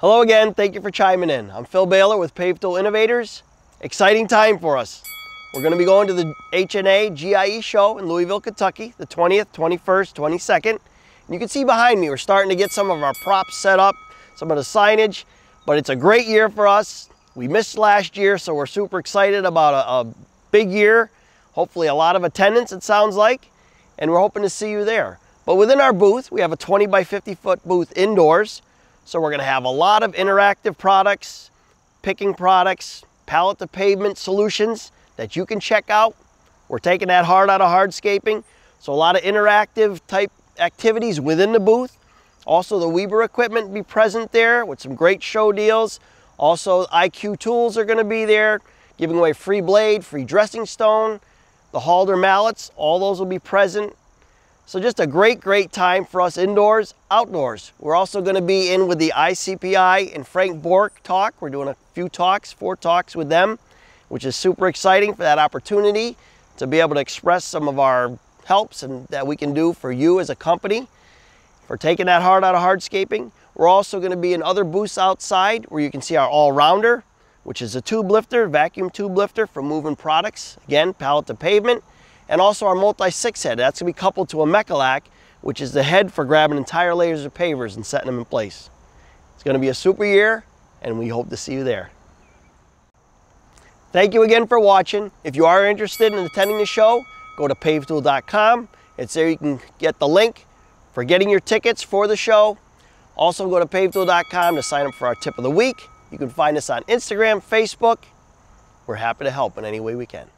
Hello again, thank you for chiming in. I'm Phil Bahler with Pave Tool Innovators. Exciting time for us. We're gonna be going to the HNA GIE show in Louisville, Kentucky, the 20th, 21st, 22nd. And you can see behind me, we're starting to get some of our props set up, some of the signage, but it's a great year for us. We missed last year, so we're super excited about a, a big year. Hopefully a lot of attendance, it sounds like, and we're hoping to see you there. But within our booth, we have a 20 by 50 foot booth indoors. So we're gonna have a lot of interactive products, picking products, pallet to pavement solutions that you can check out. We're taking that hard out of hardscaping. So a lot of interactive type activities within the booth. Also the Weber equipment be present there with some great show deals. Also IQ tools are gonna be there, giving away free blade, free dressing stone, the Halder mallets, all those will be present. So just a great, great time for us indoors, outdoors. We're also gonna be in with the ICPI and Frank Bork talk. We're doing a few talks, four talks with them, which is super exciting for that opportunity to be able to express some of our helps and that we can do for you as a company for taking that hard out of hardscaping. We're also gonna be in other booths outside where you can see our all-rounder, which is a tube lifter, vacuum tube lifter for moving products. Again, pallet to pavement and also our multi-six head. That's gonna be coupled to a Mechalak, which is the head for grabbing entire layers of pavers and setting them in place. It's gonna be a super year, and we hope to see you there. Thank you again for watching. If you are interested in attending the show, go to pavetool.com. It's there you can get the link for getting your tickets for the show. Also go to pavetool.com to sign up for our tip of the week. You can find us on Instagram, Facebook. We're happy to help in any way we can.